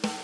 you